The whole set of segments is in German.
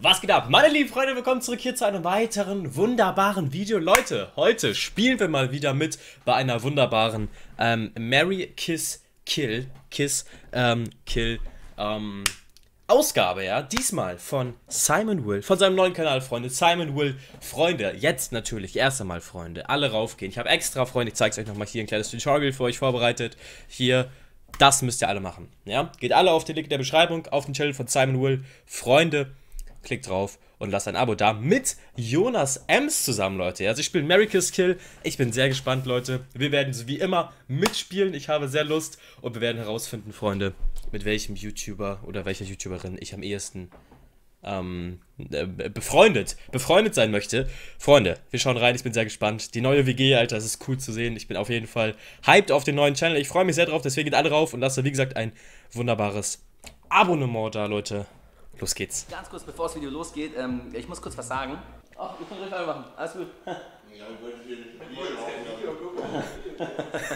Was geht ab? Meine lieben Freunde, willkommen zurück hier zu einem weiteren wunderbaren Video. Leute, heute spielen wir mal wieder mit bei einer wunderbaren ähm, Mary Kiss Kill, Kiss, ähm, Kill, ähm, Ausgabe, ja. Diesmal von Simon Will, von seinem neuen Kanal, Freunde. Simon Will, Freunde, jetzt natürlich, erst einmal, Freunde, alle raufgehen. Ich habe extra, Freunde, ich zeige es euch nochmal hier, ein kleines Tutorial für euch vorbereitet. Hier, das müsst ihr alle machen, ja. Geht alle auf den Link in der Beschreibung, auf den Channel von Simon Will, Freunde klickt drauf und lasst ein Abo da mit Jonas Ems zusammen, Leute. Also ich spiele America's Kill. Ich bin sehr gespannt, Leute. Wir werden so wie immer mitspielen. Ich habe sehr Lust und wir werden herausfinden, Freunde, mit welchem YouTuber oder welcher YouTuberin ich am ehesten ähm, äh, befreundet, befreundet sein möchte. Freunde, wir schauen rein, ich bin sehr gespannt. Die neue WG, Alter, es ist cool zu sehen. Ich bin auf jeden Fall hyped auf den neuen Channel. Ich freue mich sehr drauf, deswegen geht alle rauf und lasst, wie gesagt, ein wunderbares Abonnement da, Leute. Los geht's. Ganz kurz, bevor das Video losgeht, ähm, ich muss kurz was sagen. Ach, ihr könnt ruhig weitermachen. Alles gut.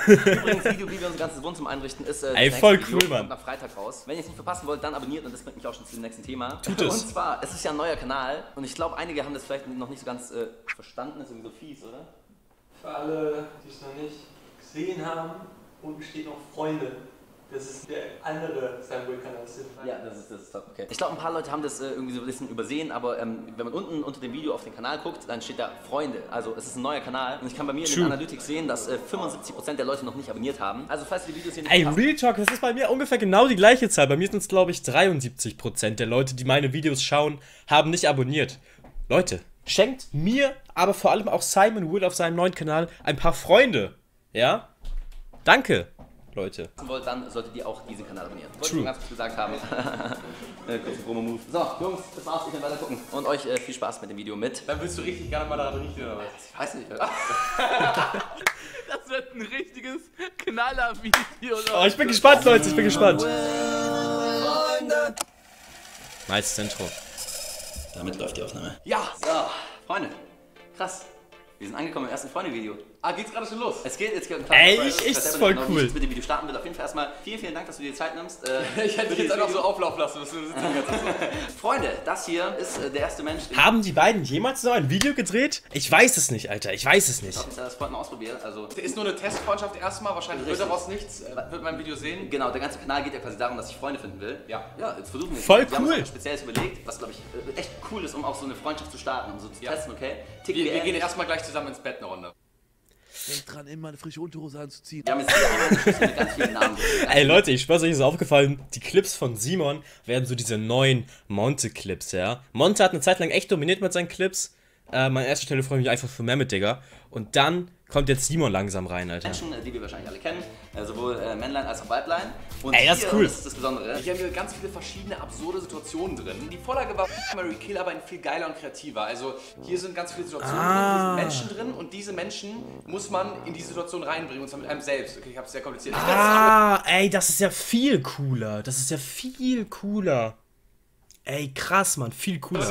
Übrigens, Video, wie wir unser ganzes Wohnzimmer einrichten, ist äh, Ey, das voll nächste cool, Video. Mann. Kommt Nach Freitag raus. Wenn ihr es nicht verpassen wollt, dann abonniert und das bringt mich auch schon zu dem nächsten Thema. Tut es. Und zwar, es ist ja ein neuer Kanal und ich glaube, einige haben das vielleicht noch nicht so ganz äh, verstanden. Das ist irgendwie so fies, oder? Für alle, die es noch nicht gesehen haben, unten steht noch Freunde. Das ist der andere Sample-Kanal. Ja, das ist, das ist top, okay. Ich glaube, ein paar Leute haben das äh, irgendwie so ein bisschen übersehen, aber ähm, wenn man unten unter dem Video auf den Kanal guckt, dann steht da Freunde. Also es ist ein neuer Kanal und ich kann bei mir in True. den Analytics sehen, dass äh, 75% der Leute noch nicht abonniert haben. Also falls ihr die Videos hier nicht Ey, verpasst- Real Talk, das ist bei mir ungefähr genau die gleiche Zahl. Bei mir sind es, glaube ich, 73% der Leute, die meine Videos schauen, haben nicht abonniert. Leute, schenkt mir, aber vor allem auch Simon Wood auf seinem neuen Kanal ein paar Freunde. Ja? Danke, Leute. wollt, dann solltet ihr auch diesen Kanal abonnieren. Wollte ich ganz kurz gesagt haben. äh, kurz Promo-Move. So, Jungs, das war's. Ich kann weiter gucken. Und euch äh, viel Spaß mit dem Video mit. Dann willst du richtig gerne mal daran riechen, oder was? Ich weiß nicht. Das wird ein richtiges Knaller-Video. Oh, ich bin gespannt, Leute, ich bin gespannt. Nice Intro. Damit läuft die Aufnahme. Ja! So, Freunde. Krass. Wir sind angekommen im ersten Freunde-Video. Ah, geht's gerade schon los? Es geht, jetzt geht Ey, weiß ich- ist voll nicht cool. wie ich Mit dem Video starten wird. Auf jeden Fall erstmal vielen, vielen Dank, dass du dir die Zeit nimmst. Äh, Ich hätte dich jetzt einfach so auflaufen lassen. Was du sitzen kannst. Freunde, das hier ist äh, der erste Mensch, Haben die beiden jemals so ein Video gedreht? Ich weiß es nicht, Alter, ich weiß es nicht. ich das vorhin mal ausprobiert. Also, Ist nur eine Testfreundschaft erstmal. Wahrscheinlich wird Richtig. daraus nichts. Äh, Wird mein Video sehen. genau, der ganze Kanal geht ja quasi darum, dass ich Freunde finden will. Ja. Ja, jetzt versuchen wir es. Voll Wir haben uns cool. was Spezielles überlegt, was glaube ich äh, echt cool ist, um auch so eine Freundschaft zu starten, um so zu Ja. testen, okay? Ticken Wir, wir gehen erstmal gleich zusammen ins Bett eine Runde. Denk dran, immer eine frische Unterhose anzuziehen. Schüssel mit ganz vielen Namen. Ey Leute, ich schwör's euch, ist aufgefallen, die Clips von Simon werden so diese neuen Monte-Clips, ja. Monte hat eine Zeit lang echt dominiert mit seinen Clips. Äh, an erster Stelle freue ich mich einfach für Mehmet, Digga. Und dann kommt jetzt Simon langsam rein, Alter. Menschen, äh, die wir wahrscheinlich alle kennen, äh, sowohl äh, Männlein als auch Weiblein. Und Ey, das ist cool. Das ist das Besondere. Hier haben wir ganz viele verschiedene absurde Situationen drin. Die Vorlage war Mary Kill, aber ein viel geiler und kreativer. Also hier sind ganz viele Situationen Ah. drin, hier sind Menschen drin und diese Menschen muss man in die Situation reinbringen und zwar mit einem selbst. Okay, ich hab's sehr kompliziert. Ah, ey, das ist ja viel cooler. Das ist ja viel cooler. Ey, krass, Mann, viel cooler.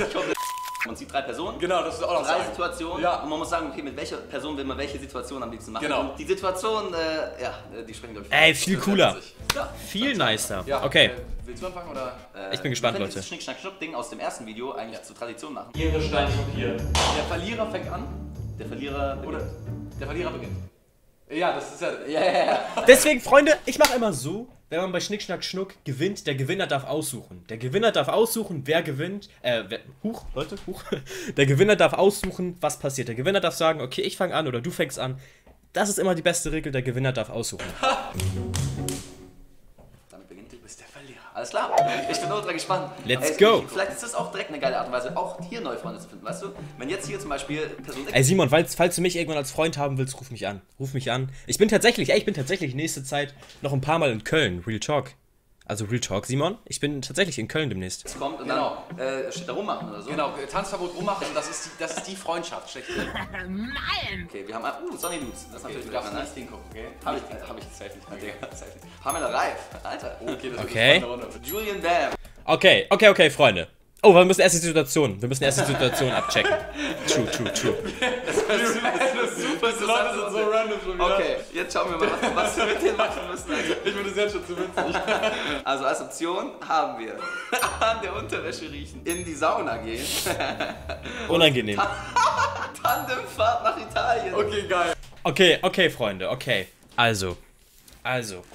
Man sieht drei Personen. Genau, das ist auch noch Drei sagen. Situationen Ja. und man muss sagen, okay, mit welcher Person will man welche Situation am liebsten machen. Genau. Und die Situation, äh, ja, äh, die sprechen glaube ich. Ey, viel cooler. Ja, Viel nicer. ja. Okay, Äh, willst du anfangen oder? Äh, ich bin gespannt, wir können Leute. dieses Schnick, Schnack, Schnuck Ding aus dem ersten Video eigentlich zur Tradition machen. Ihre Stein Papier. Der Verlierer fängt an Der Verlierer. oder der Verlierer beginnt. Ja, das ist ja. Ja, ja, ja. Deswegen, Freunde, ich mache immer so, wenn man bei Schnick, Schnack, Schnuck gewinnt, der Gewinner darf aussuchen. Der Gewinner darf aussuchen, wer gewinnt. Äh, wer, huch, Leute, huch. Der Gewinner darf aussuchen, was passiert. Der Gewinner darf sagen, okay, ich fange an oder du fängst an. Das ist immer die beste Regel, der Gewinner darf aussuchen. Alles klar. Ich bin ultra gespannt. Let's Ey, go. Vielleicht ist das auch direkt eine geile Art und Weise, auch hier neue Freunde zu finden, weißt du? Wenn jetzt hier zum Beispiel Person Ey, Simon, falls, falls du mich irgendwann als Freund haben willst, ruf mich an. Ruf mich an. Ich bin tatsächlich, ey, ich bin tatsächlich nächste Zeit noch ein paar Mal in Köln. Real Talk. Also Real Talk, Simon. Ich bin tatsächlich in Köln demnächst. kommt und Genau. dann äh, steht da rummachen oder so. Genau, Tanzverbot rummachen, das ist die, das ist die Freundschaft schlechthin. Okay, wir haben. Uh, Sonny Dudes. Das ist Okay, natürlich du darfst nice. nicht hingucken, okay? Hab ich, äh, hab ich safe nicht. nicht. Pamela Reif. Alter. Okay, das Okay. wird eine Runde. Julian Bam. Okay, okay, okay, Freunde. Oh, wir müssen erst die Situation. Wir müssen erst die Situation abchecken. True, true, true. Super Leute sind so random schon wieder. Okay, jetzt schauen wir mal, was, was wir mit denen machen müssen. Also, Ich finde es jetzt schon zu witzig. also als Option haben wir an der Unterwäsche riechen, in die Sauna gehen, Unangenehm. Tandemfahrt nach Italien. Okay, geil. Okay, okay, Freunde, okay. Also, also,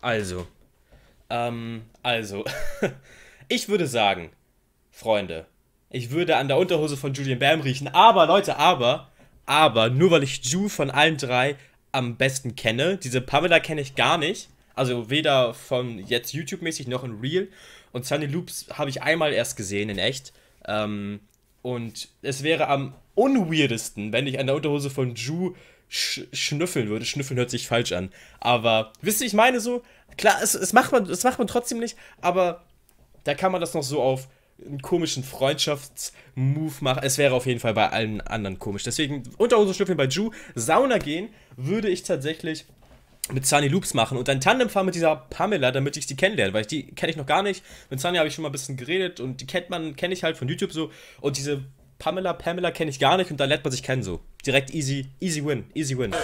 also, ähm, also. ich würde sagen, Freunde, ich würde an der Unterhose von Julian Bam riechen, aber, Leute, aber, aber, nur weil ich Ju von allen drei am besten kenne, diese Pamela kenne ich gar nicht. Also weder von jetzt YouTube-mäßig noch in Real. Und Sunny Loops habe ich einmal erst gesehen in echt. Ähm, und es wäre am unweirdesten, wenn ich an der Unterhose von Ju sch schnüffeln würde. Schnüffeln hört sich falsch an. Aber, wisst ihr, ich meine so, klar, es, es, macht man, es macht man trotzdem nicht, aber da kann man das noch so auf einen komischen Freundschaftsmove machen. Es wäre auf jeden Fall bei allen anderen komisch. Deswegen Unterhose schnüffeln bei Ju. Sauna gehen würde ich tatsächlich mit Sunny Loops machen und ein Tandem fahren mit dieser Pamela, damit ich die kennenlerne, weil ich die kenne ich noch gar nicht. Mit Sunny habe ich schon mal ein bisschen geredet und die kennt man, kenne ich halt von YouTube so. Und diese Pamela, Pamela kenne ich gar nicht und da lernt man sich kennen so. Direkt easy, easy win, easy win.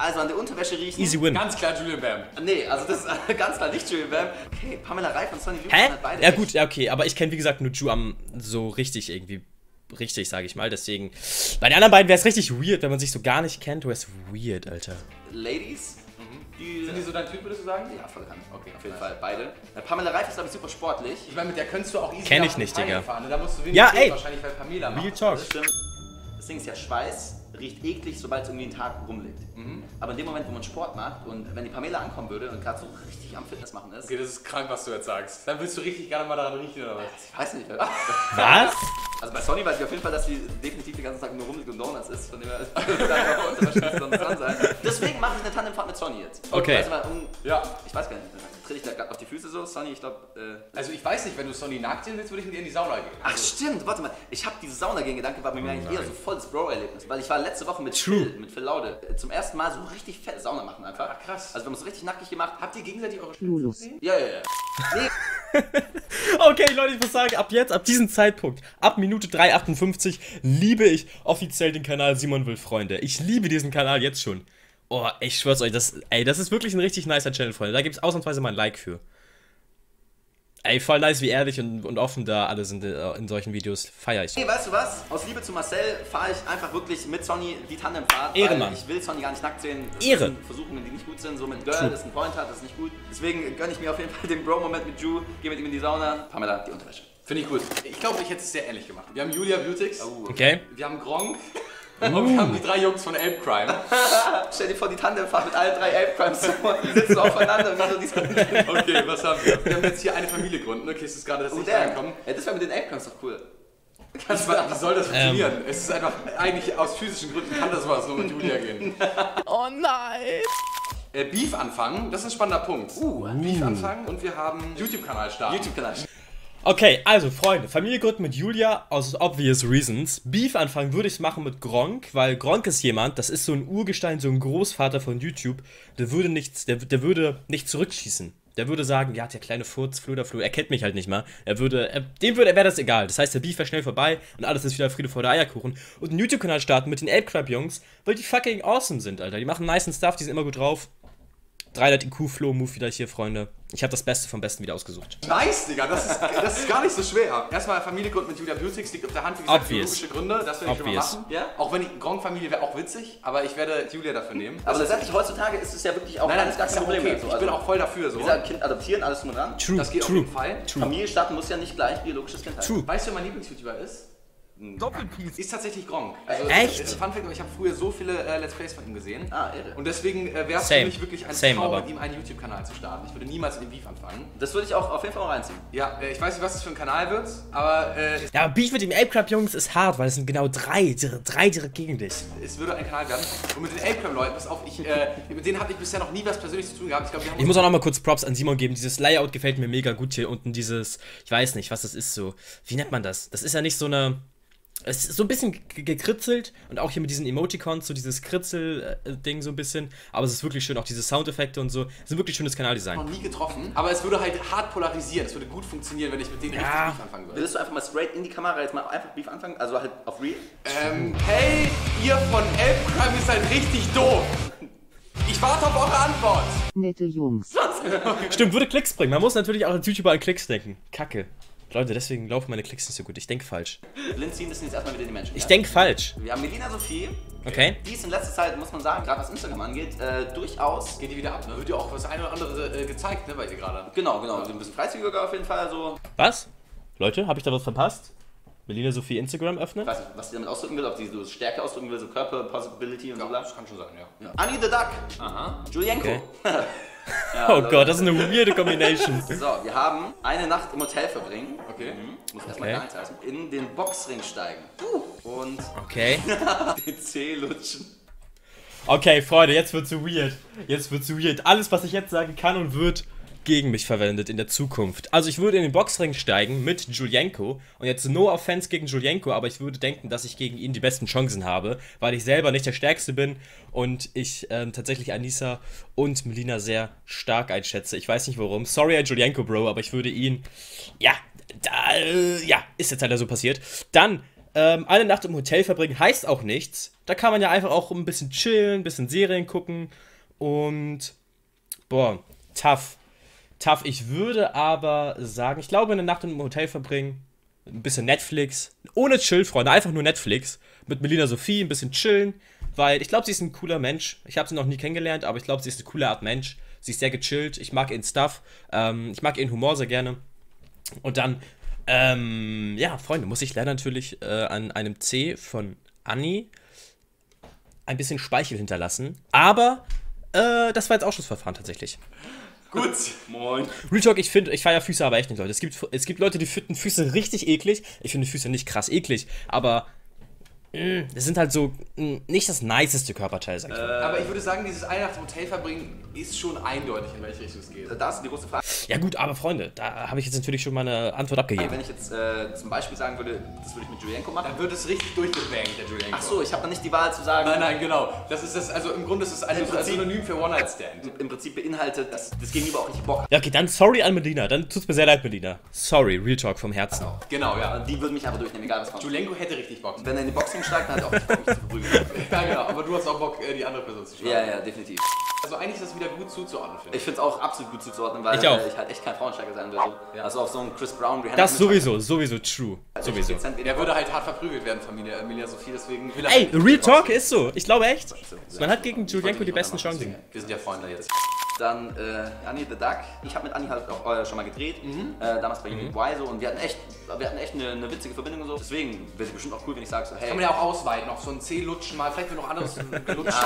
Also an der Unterwäsche riechen. Easy win. Ganz klar Julian Bam. Nee, also das ist ganz klar nicht Julian Bam. Okay, Pamela Reif und Sonny Luke Hä? sind halt beide Ja gut, ja okay, aber ich kenne wie gesagt nur Ju am so richtig irgendwie richtig, sage ich mal. Deswegen bei den anderen beiden wäre es richtig weird, wenn man sich so gar nicht kennt. Du ist weird, Alter. Ladies. Die, Sind die so dein Typ, würdest du sagen? ja, voll kann. Okay, auf jeden nice. Fall, beide. Äh, Pamela Reif ist, glaube ich, super sportlich. Ich meine, mit der könntest du auch easy Kenn ich nicht, Digga. Fahren, ne? Da musst du wenig Ja, ey. wahrscheinlich, weil Pamela macht. Real Talk. Das stimmt. Das Ding ist ja Schweiß, riecht eklig, sobald es irgendwie einen Tag rumliegt. Mhm. Aber in dem Moment, wo man Sport macht und wenn die Pamela ankommen würde und gerade so richtig am Fitness machen ist, Okay, das ist krank, was du jetzt sagst. Dann willst du richtig gerne mal daran riechen, oder was? ich weiß nicht. Was? Also bei Sony weiß ich auf jeden Fall, dass sie definitiv den ganzen Tag nur rumliegt und Donuts isst, von dem her Unterschied dran sein. Deswegen mache ich eine Tandemfahrt mit Sony jetzt. Okay. Also um, Ja. ich weiß gar nicht, tritt ich da gerade auf die Füße so? Sony, ich glaube, äh, Also ich weiß nicht, wenn du Sony nackt sehen willst, würde ich mit dir in die Sauna gehen. Ach stimmt, warte mal. Ich habe diese Sauna gegen Gedanke war bei mir eigentlich eher so voll das Bro-Erlebnis. Weil ich war letzte Woche mit True. Phil, mit Phil Laude, äh, zum ersten Mal so richtig fette Sauna machen einfach. Ach, krass. Also wir haben uns richtig nackig gemacht. Habt ihr gegenseitig eure Lulus. gesehen? Ja, ja, ja. Nee, Okay, Leute, ich muss sagen, ab jetzt, ab diesem Zeitpunkt, ab Minute 3,58, liebe ich offiziell den Kanal Simon Will Freunde. Ich liebe diesen Kanal jetzt schon. Oh, ich schwör's euch, das, ey, das ist wirklich ein richtig nicer Channel, Freunde. Da gibt's ausnahmsweise mal ein Like für. Ey, voll nice, wie ehrlich und, und offen da alle sind äh, in solchen Videos. Feier ich. nee, weißt du was? Aus Liebe zu Marcel fahre ich einfach wirklich mit Sony die Tandemfahrt. Ehrenmann. Weil ich will Sony gar nicht nackt sehen. Das Ehre. sind Versuchungen, die nicht gut sind. So mit Girl, das einen Point hat, das ist nicht gut. Deswegen gönne ich mir auf jeden Fall den Bro-Moment mit Ju. Gehe mit ihm in die Sauna. Pamela, die Unterwäsche. Finde ich gut. Ich glaube, ich hätte es sehr ähnlich gemacht. Wir haben Julia Beautix. Okay? wir haben Gronk und wir haben die drei Jungs von Ape Crime. Stell dir vor, die Tandemfahrt mit allen drei Ape Crimes. Die sitzen so aufeinander wie so diese... Okay, was haben wir? Wir haben jetzt hier eine Familie gründen. Okay, es ist gerade, dass Oh, ich der. reinkomme. Ey, das wäre mit den Ape Crimes doch cool. Wie wie soll das funktionieren? Es ist einfach, eigentlich aus physischen Gründen kann das was nur mit Julia gehen. Oh nein! Äh, Beef anfangen, das ist ein spannender Punkt. Uh, Beef anfangen und wir haben YouTube-Kanal starten. YouTube-Kanal. Okay, also Freunde, Familie gründen mit Julia aus obvious reasons. Beef anfangen würde ich machen mit Gronk, weil Gronk ist jemand, das ist so ein Urgestein, so ein Großvater von YouTube, der würde nichts, der, der würde nicht zurückschießen. Der würde sagen, ja, der kleine Furz, Flöder, Flöder, er kennt mich halt nicht mal. Er würde, er, dem würde, wäre das egal. Das heißt, der Beef wäre schnell vorbei und alles ist wieder Friede vor der Eierkuchen. Und einen YouTube-Kanal starten mit den Ape Crab Jungs, weil die fucking awesome sind, Alter. Die machen nicen Stuff, die sind immer gut drauf. 300 IQ Flow Move wieder hier, Freunde. Ich habe das Beste vom Besten wieder ausgesucht. Nice, Digga, das ist, das ist gar nicht so schwer. Erstmal Familie gründen mit Julia Beautix liegt auf der Hand, wie gesagt, Obvious. biologische Gründe, das werde ich schon mal Obvious. machen. Ja. Auch wenn die Gronk-Familie wäre auch witzig, aber ich werde Julia dafür nehmen. Aber letztendlich heutzutage ist es ja wirklich auch nein, nein, alles gar das kein Problem okay. mehr. So, Ich bin also, auch voll dafür so. Wie gesagt, Kind adoptieren, alles drum und dran. True, Das geht auf true. jeden Fall. Familie starten muss ja nicht gleich biologisches Kind True. Weißt du, wer mein Lieblings-YouTuber ist? Doppelpiece. Ist tatsächlich Gronk. Also, Echt? Fun Fact, ich habe früher so viele äh, Let's Plays von ihm gesehen. Ah, irre. Und deswegen äh, wäre es für mich wirklich ein Same, Traum, aber. mit ihm einen YouTube-Kanal zu starten. Ich würde niemals mit dem Beef anfangen. Das würde ich auch auf jeden Fall mal reinziehen. Ja, äh, ich weiß nicht, was das für ein Kanal wird, aber äh, Ja, aber Beef mit dem Ape Crab Jungs ist hart, weil es sind genau drei, drei direkt gegen dich. es würde ein Kanal werden. Und mit den Apecram-Leuten, pass auf, ich, äh, mit denen habe ich bisher noch nie was Persönliches zu tun gehabt. Ich haben Ich muss auch noch mal kurz Props an Simon geben. Dieses Layout gefällt mir mega gut hier unten. Dieses, ich weiß nicht, was das ist so. Wie nennt man das? Das ist ja nicht so eine. Es ist so ein bisschen ge- gekritzelt und auch hier mit diesen Emoticons, so dieses Kritzel-Ding so ein bisschen. Aber es ist wirklich schön, auch diese Soundeffekte und so. Es ist ein wirklich schönes Kanaldesign. noch nie getroffen, aber es würde halt hart polarisieren. Es würde gut funktionieren, wenn ich mit denen Ja. richtig Beef anfangen würde. Willst du einfach mal straight in die Kamera jetzt mal einfach Beef anfangen? Also halt auf Real? Ähm, hey, ihr von Elbcrime ist halt richtig doof. Ich warte auf eure Antwort. Nette Jungs. Stimmt, würde Klicks bringen. Man muss natürlich auch als YouTuber an Klicks denken. Kacke. Leute, deswegen laufen meine Klicks nicht so gut. Ich denke falsch. Lindsay, sind jetzt erstmal wieder die Menschen. Ich ja? denke falsch. Wir haben Melina Sophie. Okay? Die ist in letzter Zeit, muss man sagen, gerade was Instagram angeht, äh, durchaus. Geht die wieder ab, ne? Wird ja auch das eine oder andere äh, gezeigt, ne, bei ihr gerade. Genau, genau. So ein bisschen freizügiger auf jeden Fall. So. Was? Leute, habe ich da was verpasst? Melina Sophie Instagram öffnen? Ich weiß nicht, was sie damit ausdrücken will, ob sie so Stärke ausdrücken will, so Körper, Possibility und so bla. Das kann schon sein, ja. Ja. Annie the Duck. Aha. Julienko. Okay. ja, Oh Leute. Gott, das ist eine weirde Combination. So, wir haben eine Nacht im Hotel verbringen. Okay. Mhm. Muss erstmal Okay. gar nichts heißen. In den Boxring steigen. Und Okay. den Zeh lutschen. Okay, Freunde, jetzt wird's so weird. Jetzt wird's so weird. Alles, was ich jetzt sagen kann und wird, gegen mich verwendet in der Zukunft. Also ich würde in den Boxring steigen mit Julienko. Und jetzt no offense gegen Julienko, aber ich würde denken, dass ich gegen ihn die besten Chancen habe, weil ich selber nicht der Stärkste bin und ich ähm, tatsächlich Anissa und Melina sehr stark einschätze. Ich weiß nicht warum. Sorry an Julienko, Bro, aber ich würde ihn. Ja, da, äh, ja, ist jetzt leider so passiert. Dann ähm, eine Nacht im Hotel verbringen heißt auch nichts. Da kann man ja einfach auch ein bisschen chillen, ein bisschen Serien gucken und boah, tough. Tough. Ich würde aber sagen, ich glaube, eine Nacht im Hotel verbringen, ein bisschen Netflix, ohne Chill, Freunde, einfach nur Netflix, mit Melina Sophie ein bisschen chillen, weil ich glaube, sie ist ein cooler Mensch. Ich habe sie noch nie kennengelernt, aber ich glaube, sie ist eine coole Art Mensch. Sie ist sehr gechillt, ich mag ihren Stuff, ähm, ich mag ihren Humor sehr gerne. Und dann, ähm, ja, Freunde, muss ich leider natürlich äh, an einem C von Anni ein bisschen Speichel hinterlassen. Aber äh, das war jetzt Ausschussverfahren tatsächlich. Gut. Moin. Real Talk, ich finde, ich feiere Füße aber echt nicht, Leute. Es gibt, es gibt Leute, die finden Füße richtig eklig. Ich finde Füße nicht krass eklig, aber das sind halt so mh, nicht das niceste Körperteil, sag ich mal. Aber ich würde sagen, dieses eine Nacht im Hotel verbringen ist schon eindeutig, in welche Richtung es geht. Da ist die große Frage. Ja gut, aber Freunde, da habe ich jetzt natürlich schon meine Antwort abgegeben. Wenn ich jetzt äh, zum Beispiel sagen würde, das würde ich mit Julienko machen. Dann wird es richtig durchgebankt, der Julienko. Ach so, ich habe dann nicht die Wahl zu sagen. Nein, nein, genau. Das ist das, also im Grunde ist es ein, Prinzip- Synonym für One-Night-Stand. Im Prinzip beinhaltet, dass das Gegenüber auch richtig Bock hat. Ja, okay, dann sorry an Melina. Dann tut's mir sehr leid, Melina. Sorry, Real Talk vom Herzen. Genau, ja. Die würden mich einfach durchnehmen, egal was kommt. Julienko hätte richtig Bock. Wenn er in die Boxing steigt, dann hat auch nicht Bock, mich zu verprügeln. Ja, genau. Aber du hast auch Bock, äh, die andere Person zu schlagen. Ja, ja, definitiv. Also eigentlich ist das wieder gut zuzuordnen, finde Ich finde es auch absolut gut zuzuordnen, weil Ich auch. ich halt echt kein Frauensteiger sein will. So. Also auf so einen Chris Brown Rihanna Das sowieso, sowieso true. Also Sowieso. 60 Cent Der würde halt hart verprügelt werden von Emilia, Emilia Sophie, deswegen will er Ey, halt- Real Talk ist so. Ich glaube echt. Man hat gegen Ich Julienko die besten Chancen. Wir sind ja Freunde jetzt. Dann äh, Annie the Duck. Ich habe mit Annie halt auch äh, schon mal gedreht. Äh, damals bei Unique Y so. Und wir hatten echt, wir hatten echt eine, eine witzige Verbindung und so. Deswegen wäre es bestimmt auch cool, wenn ich sage so, hey. Kann man ja auch ausweiten, noch so ein C-Lutschen mal, vielleicht wird noch anderes gelutscht.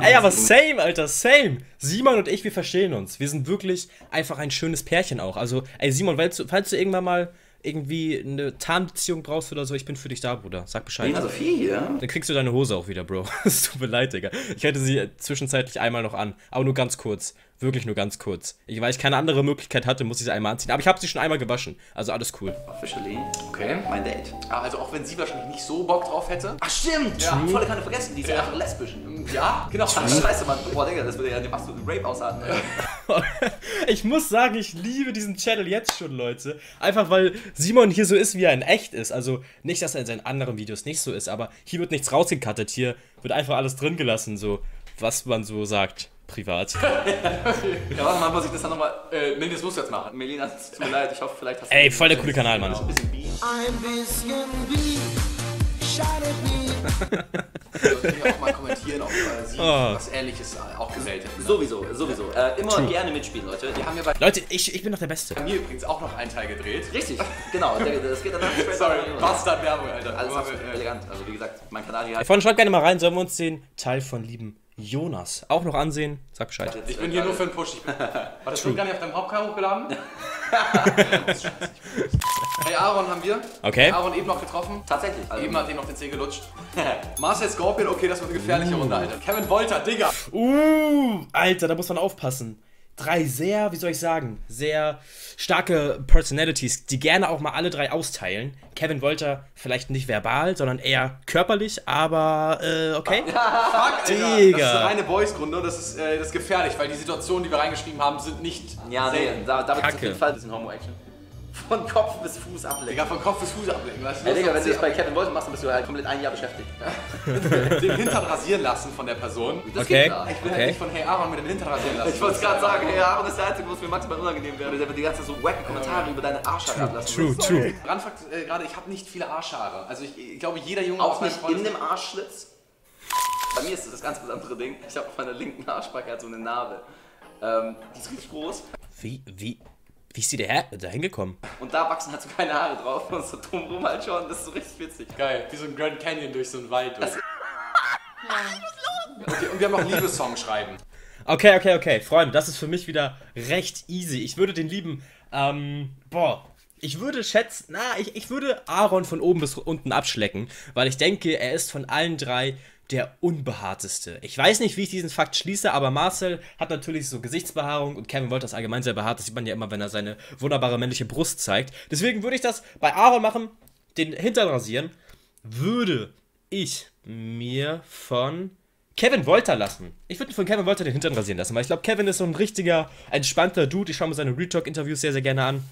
Ey, aber same, Alter, same. Simon und ich, wir verstehen uns. Wir sind wirklich einfach ein schönes Pärchen auch. Also, ey, Simon, falls du, falls du irgendwann mal irgendwie eine Tarnbeziehung brauchst oder so, ich bin für dich da, Bruder. Sag Bescheid. Lena Sophie hier. Dann kriegst du deine Hose auch wieder, Bro. Es tut mir leid, Digga. Ich hätte sie zwischenzeitlich einmal noch an. Aber nur ganz kurz. Wirklich nur ganz kurz. Ich, weil ich keine andere Möglichkeit hatte, muss ich sie einmal anziehen. Aber ich habe sie schon einmal gewaschen. Also alles cool. Officially. Okay. Mein Date. Ah, Also auch wenn sie wahrscheinlich nicht so Bock drauf hätte. Ach stimmt! Ja. Voll keine vergessen, die ist Ja. einfach lesbisch. Ja, genau. Ach, scheiße, Mann. Boah, Digga, das würde ja den absoluten Rape ausarten. ich muss sagen, ich liebe diesen Channel jetzt schon, Leute. Einfach weil Simon hier so ist, wie er in echt ist. Also nicht, dass er in seinen anderen Videos nicht so ist, aber hier wird nichts rausgekattet. Hier wird einfach alles drin gelassen, so was man so sagt. Privat. Ja, warte mal, muss ich das dann nochmal. Äh, nee, das musst du jetzt machen. Melina, es tut mir leid, ich hoffe, vielleicht hast du. Ey, voll der coole Kanal, Mann. Ein bisschen Beat. Ein bisschen Bee. Wir können ja auch mal kommentieren, ob äh, sie Oh. was ähnliches äh, auch gewählt hätten. Sowieso, sowieso. Äh, immer gerne mitspielen, Leute. Wir haben ja bei Leute, ich, ich bin doch der Beste. mir übrigens auch noch einen Teil gedreht. Richtig, genau. Das geht dann Sorry, auf- Bastard-Werbung, Alter. Alles elegant. Also, wie gesagt, mein Kanal hier Ey, Freunde, schreibt gerne mal rein, sollen wir uns den Teil von lieben Jonas auch noch ansehen? Sag Bescheid. Ich bin hier nur für einen Push. Ich bin, war das schon gar nicht auf deinem Hauptkanal hochgeladen? hey, Aaron haben wir. Okay. Aaron eben noch getroffen. Tatsächlich. Also, Eben hat ihm noch den Zeh gelutscht. Marcel Scorpion, okay, das wird eine gefährliche Runde, Alter. Kevin Wolter, Digga. Uh, Alter, da muss man aufpassen. Drei sehr, wie soll ich sagen, sehr starke Personalities, die gerne auch mal alle drei austeilen. Kevin Wolter vielleicht nicht verbal, sondern eher körperlich, aber äh, okay. Fuck. Digga. Das ist eine reine Boys-Grunde und das ist, äh, das ist gefährlich, weil die Situationen, die wir reingeschrieben haben, sind nicht Ja, nee, da, da wird es auf Kacke. jeden Fall ein bisschen Homo-Action. Von Kopf bis Fuß ablegen. Digga, von Kopf bis Fuß ablegen, weißt du? Ey, Digga, wenn du das bei Kevin Wolter machst, dann bist du halt komplett ein Jahr beschäftigt. den Hintern rasieren lassen von der Person. Das Okay. geht klar. Ich will halt Okay. nicht von Hey Aaron mit dem Hintern rasieren lassen. Ich wollte es gerade sagen, hey, Aaron ist der Einzige, wo es mir maximal unangenehm wäre. Der wird die ganze Zeit so wacken Kommentare über deine Arschhaare ablassen. True, true. Ran fragt äh, gerade, ich habe nicht viele Arschhaare. Also ich, ich glaube, jeder Junge Auch nicht in dem Arschschlitz. Bei mir ist das das ganz besondere Ding. Ich habe auf meiner linken Arschbacke halt so eine Narbe. Ähm, die ist richtig groß Wie, wie, wie ist die da, da hingekommen? und da wachsen halt so keine Haare drauf und so drumrum halt schon. Das ist so richtig witzig. Geil, wie so ein Grand Canyon durch so einen Wald. durch. Okay, und wir haben auch Liebessong schreiben. Okay, okay, okay. Freunde, das ist für mich wieder recht easy. Ich würde den lieben, ähm, boah. Ich würde schätzen, na, ich, ich würde Aaron von oben bis unten abschlecken, weil ich denke, er ist von allen drei der unbehaarteste. Ich weiß nicht, wie ich diesen Fakt schließe, aber Marcel hat natürlich so Gesichtsbehaarung und Kevin Wolters allgemein sehr behaart. Das sieht man ja immer, wenn er seine wunderbare männliche Brust zeigt. Deswegen würde ich das bei Aaron machen, den Hintern rasieren, würde ich mir von Kevin Wolter lassen. Ich würde von Kevin Wolter den Hintern rasieren lassen, weil ich glaube, Kevin ist so ein richtiger, entspannter Dude. Ich schaue mir seine Retalk-Interviews sehr, sehr gerne an.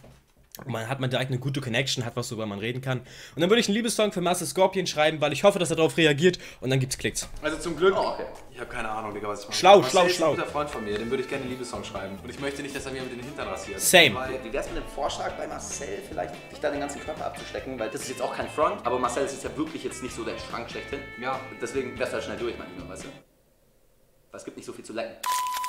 Und man hat man direkt eine gute Connection, hat was, worüber man reden kann. Und dann würde ich einen Liebessong für Master Scorpion schreiben, weil ich hoffe, dass er darauf reagiert und dann gibt's Klicks. Also zum Glück. Oh, okay. Ich habe keine Ahnung, Digga, was ich mache. Schlau, Marcel schlau, ist schlau. ein guter Freund von mir, dem würde ich gerne einen Liebessong schreiben. Und ich möchte nicht, dass er mir mit den Hintern rasiert. Same. Weil, Wie wär's mit dem Vorschlag bei Marcel, vielleicht dich da den ganzen Körper abzustecken? Weil das ist jetzt auch kein Front, aber Marcel ist jetzt ja wirklich jetzt nicht so der Schrank schlechthin. Ja. Deswegen wärst du halt schnell durch, mein Lieber, weißt du? Weil es gibt nicht so viel zu lecken.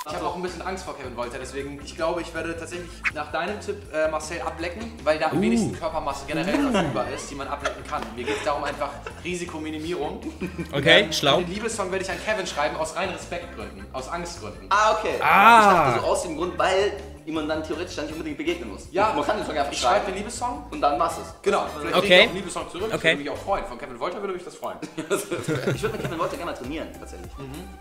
Ich habe auch ein bisschen Angst vor Kevin Wolter, deswegen, ich glaube, ich werde tatsächlich nach deinem Tipp äh, Marcel ablecken, weil da am wenigsten Körpermasse generell verfügbar ist, die man ablecken kann. Mir geht es darum einfach Risikominimierung. Okay, Ähm, schlau. Den Liebessong werde ich an Kevin schreiben, aus reinen Respektgründen, aus Angstgründen. Ah, okay. Ah. Ich dachte so aus dem Grund, weil ihm man dann theoretisch dann nicht unbedingt begegnen muss. Ja, man kann den Song einfach ich schreibe den Liebessong. und dann war's es. Genau, vielleicht Okay. ich auch einen Liebessong zurück, Okay. würde mich auch freuen. Von Kevin Wolter würde mich das freuen. Ich würde mit Kevin Wolter gerne mal trainieren, tatsächlich.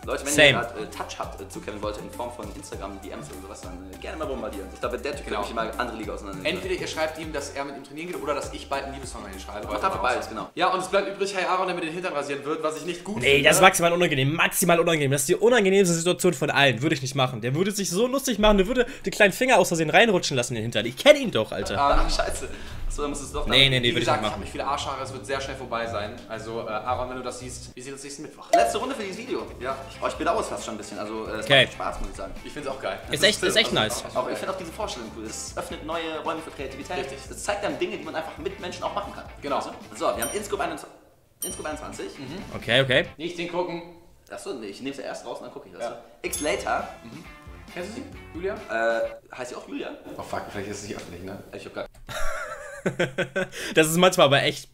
Leute, wenn Same. ihr gerade äh, Touch habt äh, zu Kevin Wolter in Form von Instagram, DMs oder sowas, dann äh, gerne mal bombardieren. Ich glaube, der Typ Genau. mich mal andere Liga auseinandernehmen. Entweder ihr schreibt ihm, dass er mit ihm trainieren geht oder dass ich bald einen Liebessong an ihn schreibe. Macht einfach beides, genau. Ja, und es bleibt übrig, Hey Aaron, der mir den Hintern rasieren wird, was ich nicht gut Nee, finde. das ist maximal unangenehm. Maximal unangenehm. Das ist die unangenehmste Situation von allen. Würde ich nicht machen. Der würde sich so lustig machen, der würde den kleinen Finger aus Versehen reinrutschen lassen in den Hintern. Ich kenne ihn doch, Alter. Ah, scheiße. Achso, dann musst du es doch Nee, nee, nee, würde ich nicht ich habe machen. nicht viele Arschhaare, es wird sehr schnell vorbei sein. Also, äh, Aaron, wenn du das siehst, wir sehen uns nächsten Mittwoch. Letzte Runde für dieses Video. Ja. Oh, ich bedauere es fast schon ein bisschen. Also, äh, es Okay. macht Spaß, muss ich sagen. Ich finde es auch geil. Ist echt, ist echt nice. Auch ich finde auch diese Vorstellung cool. Es öffnet neue Räume für Kreativität. Richtig. Es zeigt einem Dinge, die man einfach mit Menschen auch machen kann. Genau. Du? So, wir haben Inscope 21. Inscope 21. Okay, okay. Nicht den gucken. Achso, nee, ich nehme es ja erst raus und dann gucke ich das. Ja. X Later. Kennst du sie, Julia? Äh, heißt sie auch Julia? Oh fuck, vielleicht ist es nicht öffentlich, ne? Ich hab gar Das ist manchmal aber echt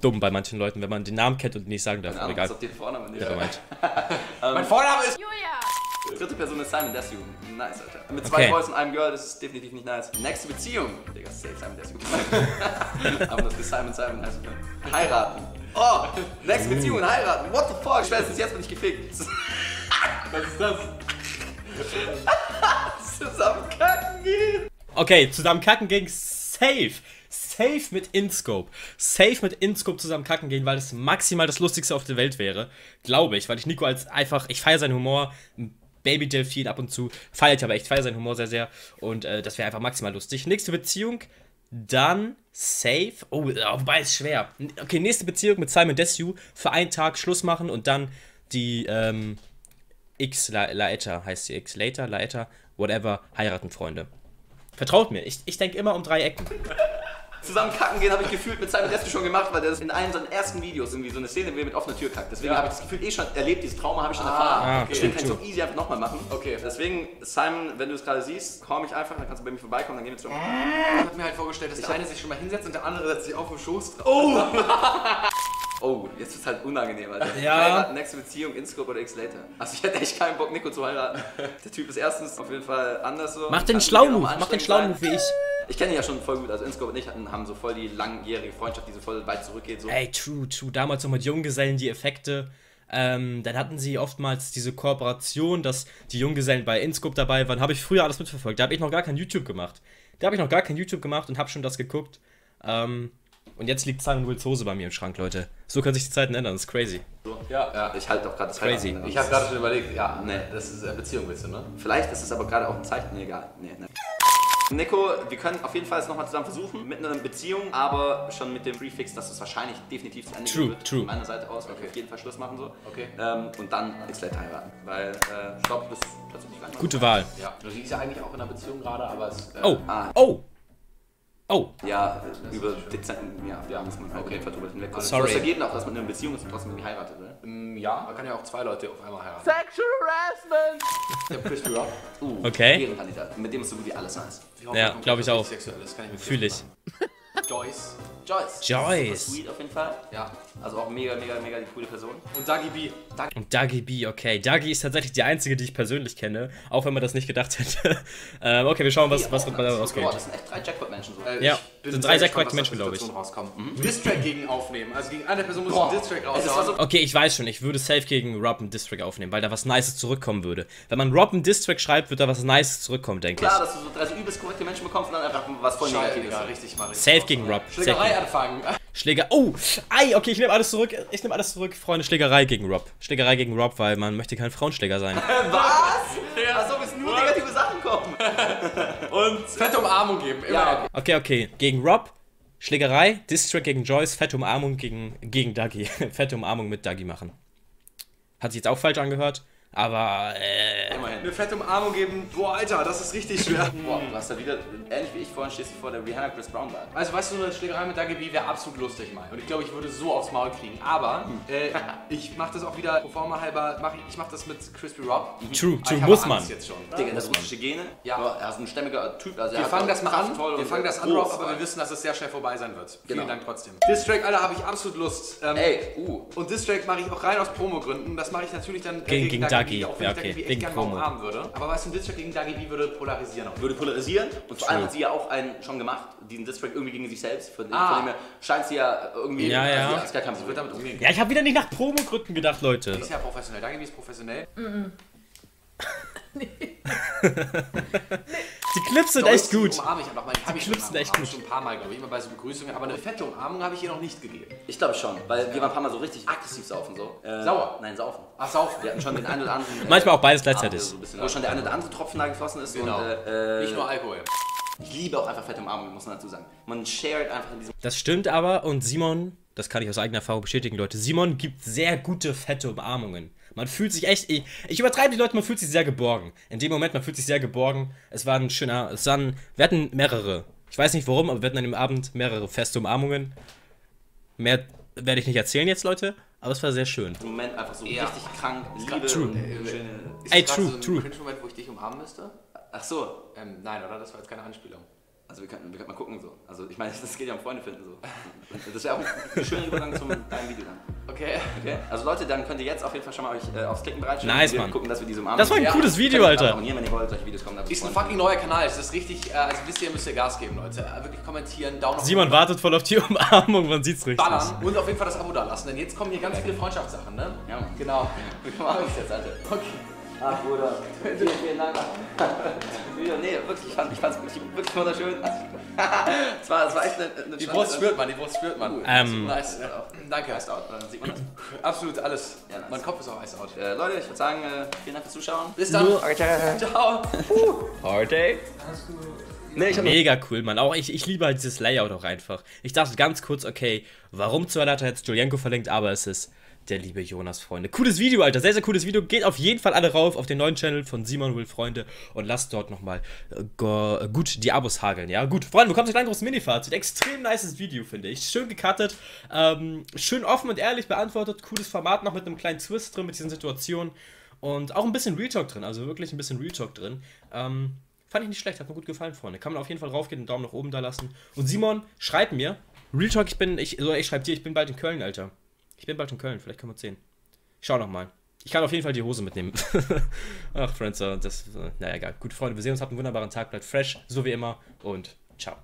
dumm bei manchen Leuten, wenn man den Namen kennt und nicht sagen darf. Ahnung, egal. was auf den Vornamen nicht. Ja, meint. mein Vorname ist. Dritte Person ist Simon Desue. Nice, Alter. Mit zwei Okay. Boys und einem Girl, das ist definitiv nicht nice. Nächste Beziehung. Digga, safe Simon Desue. Aber das ist Simon Simon heißt es. Heiraten. Oh, nächste Beziehung, heiraten. What the fuck? Spätestens jetzt bin ich gefickt. Was ist das? Zusammen kacken gehen. Okay, zusammen kacken gegen Safe. Safe mit Inscope. Safe mit Inscope zusammen kacken gehen, weil es maximal das Lustigste auf der Welt wäre. Glaube ich, weil ich Nico als einfach, ich feiere seinen Humor. Baby Delfin ab und zu. Feiert ich aber echt, feiere seinen Humor sehr, sehr. Und äh, das wäre einfach maximal lustig. Nächste Beziehung, dann Safe. Oh, äh, wobei ist schwer. Okay, nächste Beziehung mit Simon Desue. Für einen Tag Schluss machen und dann die ähm, X La Laeta heißt sie. X Later, Laeta, whatever, heiraten, Freunde. Vertraut mir, ich, ich denke immer um drei Ecken. Zusammen kacken gehen habe ich gefühlt mit Simon Desue schon gemacht, weil der ist in einem seiner ersten Videos irgendwie so eine Szene, wie er mit offener Tür kackt. Deswegen Ja. habe ich das Gefühl eh schon erlebt, dieses Trauma habe ich schon erfahren. ah, okay. Deswegen kann ich auch easy einfach nochmal machen. Okay. Deswegen, Simon, wenn du es gerade siehst, call mich einfach, dann kannst du bei mir vorbeikommen, dann gehen wir zusammen. Ich habe mir halt vorgestellt, dass der eine sich schon mal hinsetzt und der andere setzt sich auf den Schoß drauf. Oh, jetzt wird es halt unangenehm, Alter. Ja. Heiraten, nächste Beziehung, Inscope oder X Later. Also ich hätte echt keinen Bock, Nico zu heiraten. Der Typ ist erstens auf jeden Fall anders so. Mach den schlauen Move, mach den schlauen. Move wie ich. Ich kenne ihn ja schon voll gut. Also Inscope und ich hatten, haben so voll die langjährige Freundschaft, die so voll weit zurückgeht. So. Ey, true, true. Damals noch mit Junggesellen die Effekte. Ähm, dann hatten sie oftmals diese Kooperation, dass die Junggesellen bei Inscope dabei waren. Habe ich früher alles mitverfolgt. Da habe ich noch gar kein YouTube gemacht. Da habe ich noch gar kein YouTube gemacht und habe schon das geguckt. Ähm, und jetzt liegt Simon Wills Hose bei mir im Schrank, Leute. So können sich die Zeiten ändern, das ist crazy. Ja, ja, ich halte doch gerade das Crazy. Heiraten. Ich habe gerade schon überlegt, ja, nee, das ist äh, Beziehung, willst du, ne? Vielleicht ist es aber gerade auch ein Zeichen. Nee, egal. Nee, nee. Nico, wir können auf jeden Fall es nochmal zusammen versuchen, mit einer Beziehung, aber schon mit dem Prefix, dass es wahrscheinlich definitiv zu Ende True, wird. true. Von meiner Seite aus, okay. auf jeden Fall Schluss machen so. Okay. Ähm, und dann X-Late heiraten. Weil, äh, ich glaube, das ist tatsächlich gar nicht mal Gute so Wahl. Ja. Sie ist ja eigentlich auch in einer Beziehung gerade, aber es. Äh, Oh, Ah. oh, oh. Ja, über Dezent, ja, ja, muss man halt Okay. drüber hinwegkommen. Sorry. Das ergeht auch, dass man in einer Beziehung ist und trotzdem irgendwie heiratet, oder? ähm, ja, man kann ja auch zwei Leute auf einmal heiraten. Sexual harassment! Der Crispy Rock. Uh, Okay. Ehrenkandidat. Mit dem ist so gut wie alles nice. Ich Ja, da kommt glaub ich auch. richtig Sexuelles, kann ich mir Fühle ich. Joyce. Joyce. Joyce. Super sweet auf jeden Fall. Ja. Also auch mega, mega, mega die coole Person. Und Dagi B. Und Dagi B, okay. Dagi ist tatsächlich die einzige, die ich persönlich kenne, auch wenn man das nicht gedacht hätte. ähm, okay, wir schauen, was, was dabei Boah, rauskommt. das sind echt drei Jackpot-Menschen so. Äh, Ja, bin sind drei gespannt, Jackpot was da Menschen, für glaube ich. Situationen rauskommen. Distrack gegen aufnehmen. Also gegen eine Person muss ein Distrack das raushauen. so Okay, ich weiß schon, ich würde safe gegen Rob einen District aufnehmen, weil da was Nices zurückkommen würde. Wenn man Rob einen District schreibt, wird da was Nices zurückkommen, denke ich. klar, dass du so drei so übelst korrekte Menschen bekommst und dann einfach was voll Negatives. Digga, richtig richtig. Safe. Gegen Rob. Schlägerei gegen. anfangen. Schläger. Oh! Ei, okay, ich nehme alles zurück. Ich nehme alles zurück, Freunde. Schlägerei gegen Rob. Schlägerei gegen Rob, weil man möchte kein Frauenschläger sein. Was? Als ob es nur negative Sachen kommen. und Fette Umarmung geben. Immer Ja. Okay, okay. Gegen Rob. Schlägerei, District gegen Joyce, fette Umarmung gegen, gegen Dougie. fette Umarmung mit Dougie machen. Hat sich jetzt auch falsch angehört, aber äh, immerhin. Eine fette Umarmung geben. Boah, Alter, das ist richtig schwer. Boah, du hast da wieder, ähnlich wie ich vorhin, stehst du vor der Rihanna Chris Brown Wahl. Also, weißt du, so eine Schlägerei mit Dagi B wäre absolut lustig mal. Und ich glaube, ich würde so aufs Maul kriegen. Aber äh, ich mache das auch wieder pro forma halber. Mach ich ich mache das mit Crispy Rob. true, Ah, true, muss Angst man. Jetzt schon. Digga, das russische Gene. Ja. Aber er ist ein stämmiger Typ. Also er Wir fangen das mal an. Wir fangen das an, Rob, aber wir wissen, dass es sehr schnell vorbei sein wird. Vielen Genau. Dank trotzdem. Distrack, Alter, habe ich absolut Lust. Ähm, Ey, uh. Und Distrack mache ich auch rein aus Promo-Gründen. Das mache ich natürlich dann äh, Gegen- gegen Dagi Dagi. Auch wenn Ja, ich okay, Dagi B echt gerne mal umarmen würde. Aber weißt du, ein Distrack gegen Dagi B würde polarisieren. Auch. Würde polarisieren und vor allem hat sie ja auch einen schon gemacht, diesen Distrack irgendwie gegen sich selbst. Von, Ah. von dem her scheint sie ja irgendwie. Ja, ja. Also, Sie Problem. wird damit umgehen. Ja, ich habe wieder nicht nach Promo-Gründen gedacht, Leute. Die ist ja professionell. Dagi B ist professionell. Die Clips sind echt gut. Umarme ich einfach mal. Die Clips schon sind echt gut. schon ein paar Mal, glaube ich, immer bei so Begrüßungen. Aber eine fette Umarmung habe ich ihr noch nicht gegeben. Ich glaube schon, weil wir waren ein paar Mal so richtig aggressiv saufen. So. Äh, Sauer? Nein, saufen. Ach, saufen. Wir hatten schon den einen oder anderen. äh, Manchmal auch beides gleichzeitig. So wo schon der eine oder andere Tropfen da geflossen ist. Genau. Und, äh, Nicht nur Alkohol. ich liebe auch einfach fette Umarmungen, muss man dazu sagen. Man shared einfach in diesem. Das stimmt aber und Simon, das kann ich aus eigener Erfahrung bestätigen, Leute, Simon gibt sehr gute, fette Umarmungen. Man fühlt sich echt, ich, ich übertreibe die Leute, man fühlt sich sehr geborgen. In dem Moment, man fühlt sich sehr geborgen. Es war ein schöner, es waren, wir hatten mehrere. Ich weiß nicht warum, aber wir hatten an dem Abend mehrere feste Umarmungen. Mehr werde ich nicht erzählen jetzt, Leute, aber es war sehr schön. Moment einfach so Ja. richtig krank, Liebe True. und schöne. Ist Ey, true, so ein true. Cringe-Moment, wo ich dich umarmen müsste? Ach so, Ähm, nein, oder? Das war jetzt keine Anspielung. Also wir könnten, wir könnten mal gucken so. Also ich meine, das geht ja um Freunde finden so. Das wäre auch ein schöner Übergang zum deinem Video dann. Okay. Okay? Also Leute, dann könnt ihr jetzt auf jeden Fall schon mal euch äh, aufs Klicken bereitstellen. Nice, wir Mann. gucken, dass wir diese umarmen. Das war ein Ja, cooles Video, Alter. Abonnieren, wenn ihr wollt, solche Videos kommen. Ist ein fucking neuer Kanal. Es ist richtig, äh, also wisst ihr, müsst ihr Gas geben, Leute. Äh, Wirklich kommentieren, Daumen nach Simon wartet voll auf die Umarmung, man sieht's richtig. ballern und auf jeden Fall das Abo da lassen. Denn jetzt kommen hier ganz viele Freundschaftssachen, ne? Ja, Mann. Genau. Wie machen wir das jetzt, Alter? Okay. Ach, Bruder. Vielen, vielen Dank. Nee, wirklich, ich fand es wirklich, wirklich wunderschön. Es war, es war echt eine, eine Die Brust spürt man, die Brust spürt man. Ähm, Nice. Ja. Danke. Heißt out, dann sieht man das. Absolut alles. Ja, nice. Mein Kopf ist auch ice out. Äh, Leute, ich würde sagen, äh, vielen Dank fürs Zuschauen. Bis dann. Nur- Ciao. Party. Nee, ich hab Mega cool, Mann. Auch ich, ich liebe halt dieses Layout auch einfach. Ich dachte ganz kurz, okay, warum zur Hölle hat er jetzt Julienko verlinkt, aber es ist der liebe Jonas, Freunde. Cooles Video, Alter. Sehr, sehr cooles Video. Geht auf jeden Fall alle rauf auf den neuen Channel von Simon Will, Freunde. Und lasst dort nochmal äh, äh, gut die Abos hageln, ja? Gut, Freunde, bekommt ein großes Mini-Fazit. Extrem nices Video, finde ich. Schön gecuttet. Ähm, schön offen und ehrlich beantwortet. Cooles Format noch mit einem kleinen Twist drin, mit diesen Situationen. Und auch ein bisschen Real Talk drin. Also wirklich ein bisschen Real Talk drin. Ähm, Fand ich nicht schlecht, hat mir gut gefallen, Freunde. Kann man auf jeden Fall raufgehen, einen Daumen nach oben da lassen. Und Simon, schreib mir. Real Talk, ich bin, ich, oder ich schreib dir, ich bin bald in Köln, Alter. Ich bin bald in Köln, vielleicht können wir uns sehen. Ich schau noch mal. Ich kann auf jeden Fall die Hose mitnehmen. Ach, Friends, das, äh, naja, egal. Gut, Freunde, wir sehen uns, habt einen wunderbaren Tag, bleibt fresh, so wie immer und ciao.